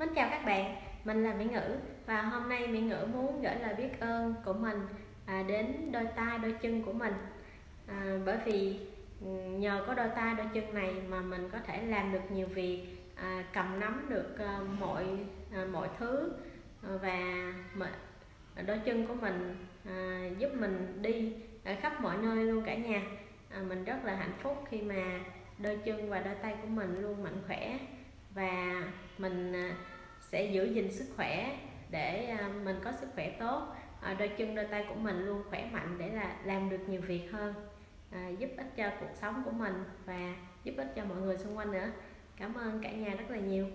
Mến chào các bạn, mình là Mỹ Ngữ và hôm nay Mỹ Ngữ muốn gửi lời biết ơn của mình à, đến đôi tay đôi chân của mình. À, bởi vì ừ, nhờ có đôi tay đôi chân này mà mình có thể làm được nhiều việc à, cầm nắm được à, mọi à, mọi thứ à, và đôi chân của mình à, giúp mình đi ở khắp mọi nơi luôn cả nhà. À, mình rất là hạnh phúc khi mà đôi chân và đôi tay của mình luôn mạnh khỏe và mình à, sẽ giữ gìn sức khỏe để à, mình có sức khỏe tốt. À, đôi chân, đôi tay của mình luôn khỏe mạnh để là làm được nhiều việc hơn giúp ích cho cuộc sống của mình và giúp ích cho mọi người xung quanh nữa. Cảm ơn cả nhà rất là nhiều.